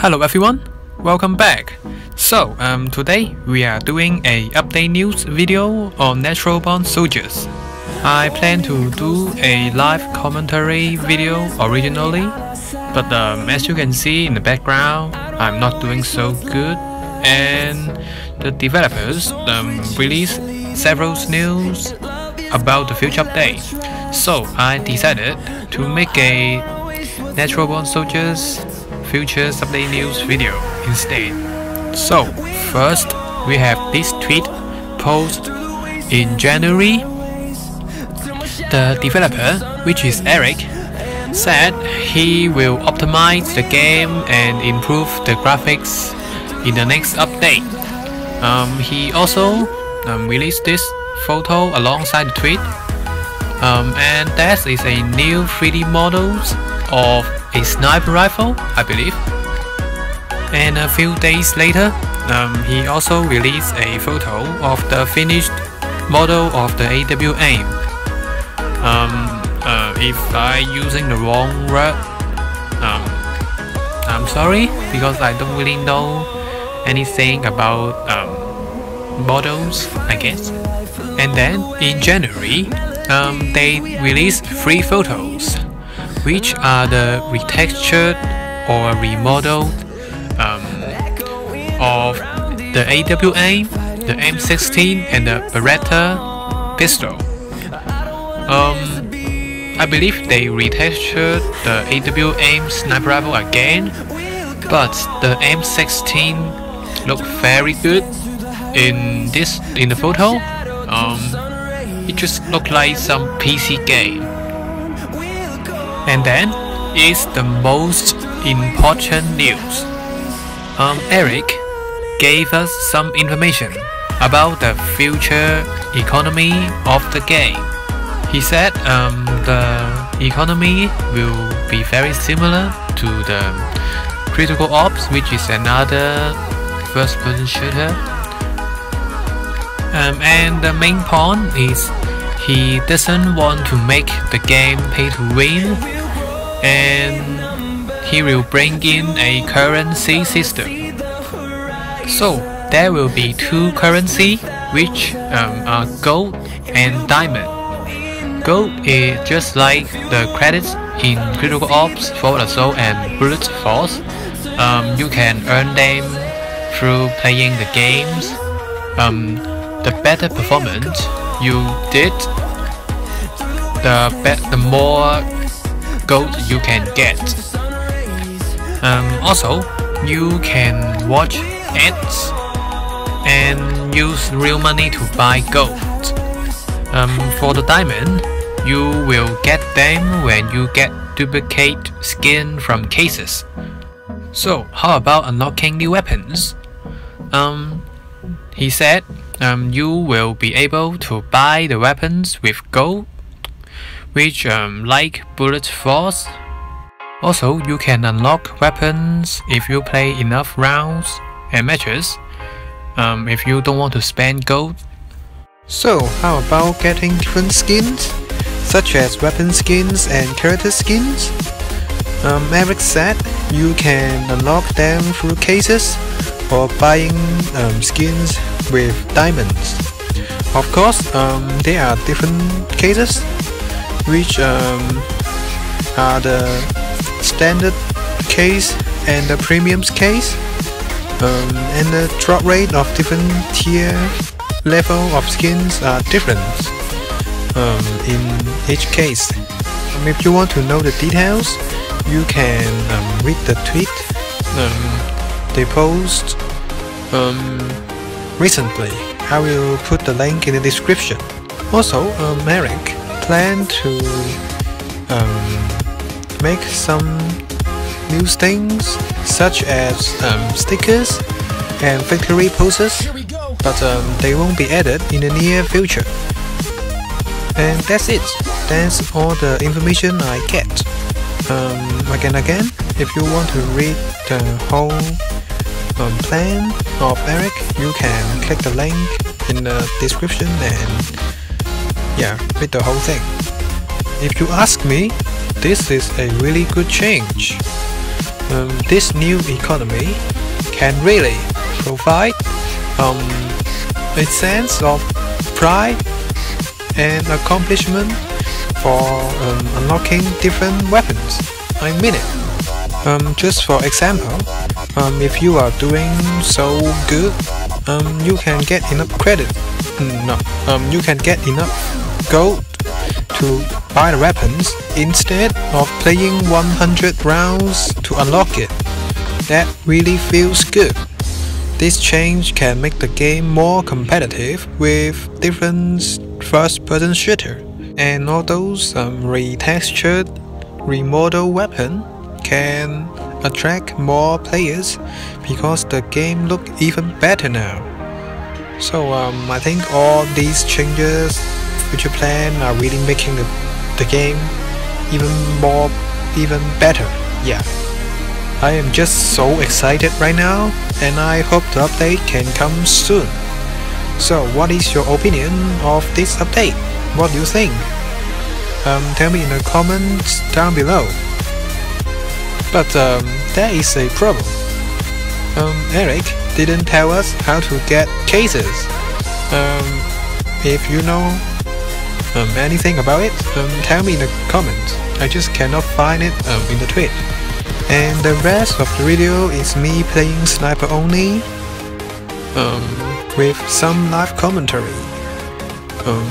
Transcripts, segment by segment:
Hello everyone, welcome back. So um, today we are doing a update news video on Natural Born Soldiers. I plan to do a live commentary video originally, but um, as you can see in the background, I'm not doing so good and the developers um, released several news about the future update. So I decided to make a Natural Born Soldiers future update news video instead. So first we have this tweet post in January. The developer, which is Eric, said he will optimize the game and improve the graphics in the next update. Um, he also um, released this photo alongside the tweet. Um, and that is a new 3D models of a sniper rifle, I believe. And a few days later, um, he also released a photo of the finished model of the AWM. Um, uh, if I using the wrong word, um, I'm sorry because I don't really know anything about um, models, I guess. And then in January, um, they released three photos which are the retextured or remodeled um, of the AWM, the M16 and the Beretta pistol. Um, I believe they retextured the AWM sniper rifle again, but the M16 look very good in this in the photo. Um, it just looked like some PC game. And then is the most important news. Um, Eric gave us some information about the future economy of the game. He said um, the economy will be very similar to the Critical Ops, which is another first-person shooter. Um, and the main point is he doesn't want to make the game pay to win and he will bring in a currency system. So there will be two currency which um, are gold and diamond. Gold is just like the credits in Critical Ops, Forward Assault and Bullet Force. Um, you can earn them through playing the games. Um, the better performance you did, the, the more gold you can get. Um, also, you can watch ads and use real money to buy gold. Um, for the diamond, you will get them when you get duplicate skin from cases. So, how about unlocking new weapons? Um, he said um, you will be able to buy the weapons with gold which um, like bullet Force. Also, you can unlock weapons if you play enough rounds and matches, um, if you don't want to spend gold. So, how about getting different skins, such as weapon skins and character skins? Um, Eric said you can unlock them through cases or buying um, skins with diamonds. Of course, um, there are different cases which um, are the standard case and the premiums case um, and the drop rate of different tier level of skins are different um, in each case. Um, if you want to know the details you can um, read the tweet um, they post recently. I will put the link in the description. Also Eric plan to um, make some new things such as um, stickers and victory poses, but um, they won't be added in the near future. And that's it. That's all the information I get. Um, again, again, if you want to read the whole um, plan of Eric, you can click the link in the description and yeah, read the whole thing. If you ask me, this is a really good change. Um, this new economy can really provide um, a sense of pride and accomplishment for um, unlocking different weapons. I mean it. Um, just for example, um, if you are doing so good, um, you can get enough credit. Mm, no, um, you can get enough gold to buy the weapons instead of playing 100 rounds to unlock it. That really feels good. This change can make the game more competitive with different first-person shooter, and all those um, retextured, remodeled weapon can attract more players because the game look even better now. So um, I think all these changes you plan are really making the, the game even more, even better. Yeah. I am just so excited right now and I hope the update can come soon. So what is your opinion of this update? What do you think? Um, tell me in the comments down below. But um, there is a problem. Um, Eric didn't tell us how to get cases. Um, if you know um, anything about it, um, tell me in the comments. I just cannot find it um, in the tweet. And the rest of the video is me playing sniper only um, with some live commentary. Um,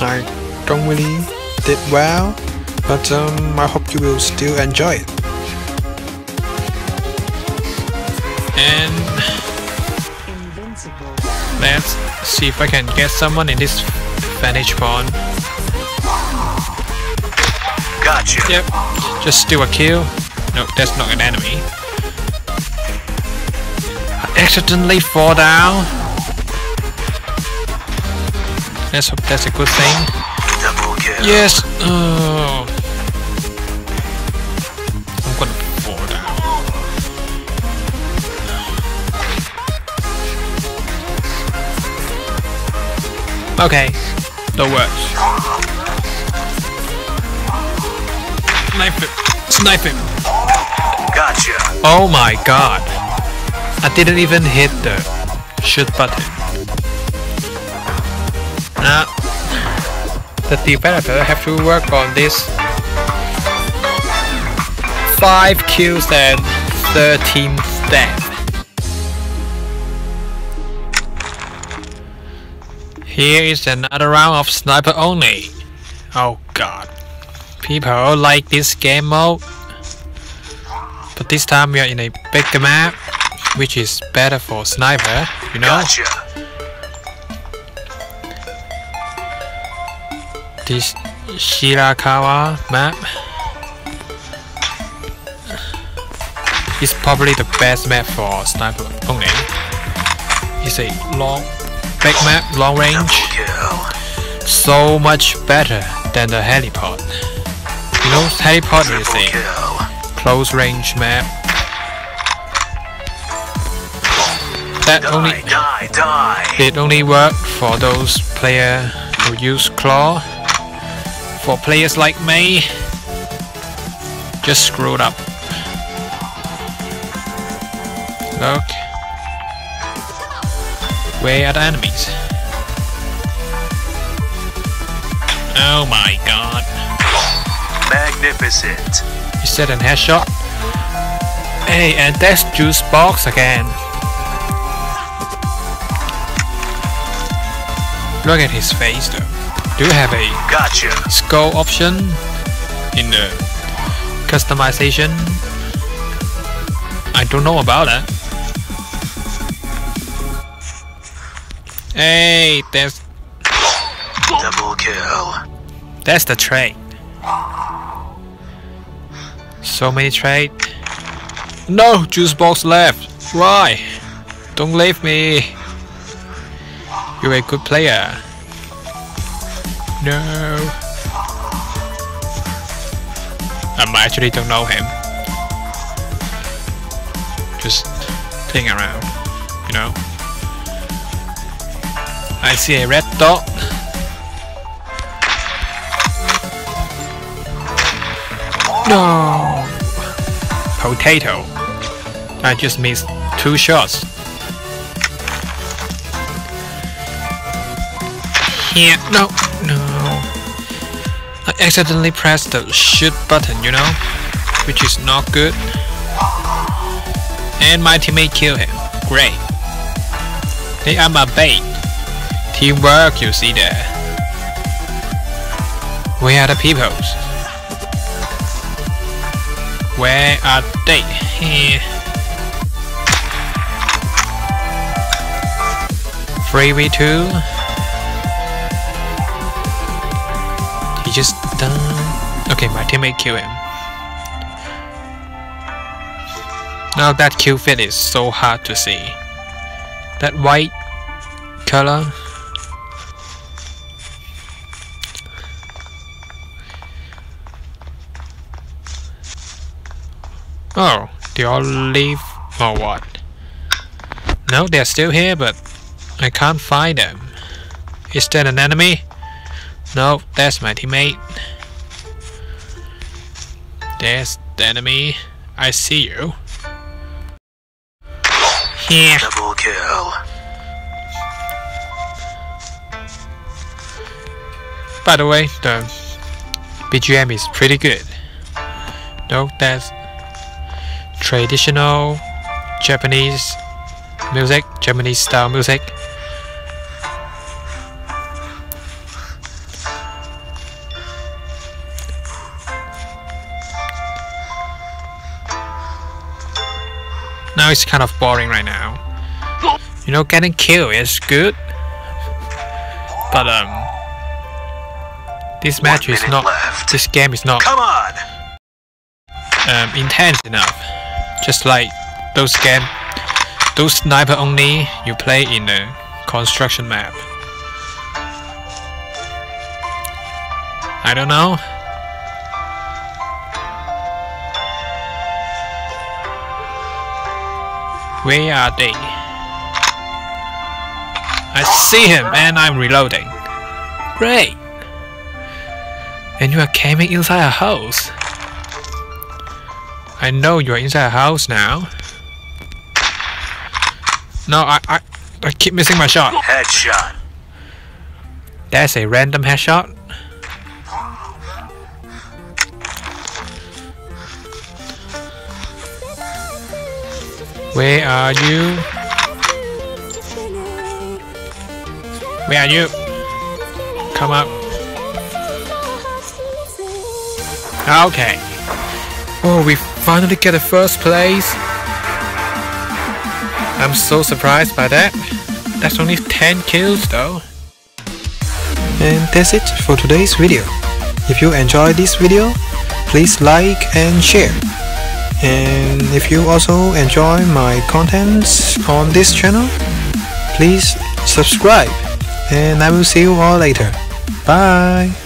I don't really did well, but um, I hope you will still enjoy it. And let's see if I can get someone in this vantage point. Gotcha. Yep, just do a kill. No, that's not an enemy. I accidentally fall down. Let's hope that's a good thing. Yes! Oh. Okay, that works. Snipe him! Snipe him! Gotcha. Oh my god! I didn't even hit the shoot button. Nah. The developer have to work on this. 5 kills and 13 death. Here is another round of sniper only. Oh god. People like this game mode. But this time we are in a bigger map, which is better for sniper, you know? Gotcha. This Hirakawa map is probably the best map for sniper only. It's a long, big map, long range, so much better than the helipad. You know, helipad is a close range map. That only Die, die, die. it only worked for those player who use claw. For players like me, just screwed up. Look. Where are the enemies? Oh my god. Magnificent. Is that an headshot? Hey, and that's Juice Box again. Look at his face though. Do you have a Gotcha. skull option in the customization? I don't know about that. Hey, that's Double kill. that's the trade. So many trade. No, juice box left. Why? Don't leave me. You're a good player. No. Um, I actually don't know him. Just playing around, you know. I see a red dot. No! Potato. I just missed two shots. Here, no, no. I accidentally pressed the shoot button, you know, which is not good. And my teammate killed him. Great. They are my bait. Teamwork, you see there. Where are the peoples? Where are they? Three v two. He just done. Okay, my teammate killed him. Now that kill fit is so hard to see. That white color. Oh, they all leave or oh, what? No, they're still here, but I can't find them. Is that an enemy? No, that's my teammate. There's the enemy. I see you. Here. Double kill. By the way, the BGM is pretty good. No, that's traditional Japanese music, Japanese style music. Now it's kind of boring right now. You know, getting killed is good, but um, this match is not. left. This game is not Come on. um, intense enough. Just like those game, those sniper only you play in a construction map. I don't know. Where are they? I see him and I'm reloading. Great! And you are camping inside a house. I know you're inside a house now. No, I, I, I keep missing my shot. Headshot. That's a random headshot. Where are you? Where are you? Come up. Okay. Oh, we finally get the first place. I'm so surprised by that. That's only 10 kills though. And that's it for today's video. If you enjoyed this video, please like and share. And if you also enjoy my contents on this channel, please subscribe. And I will see you all later. Bye.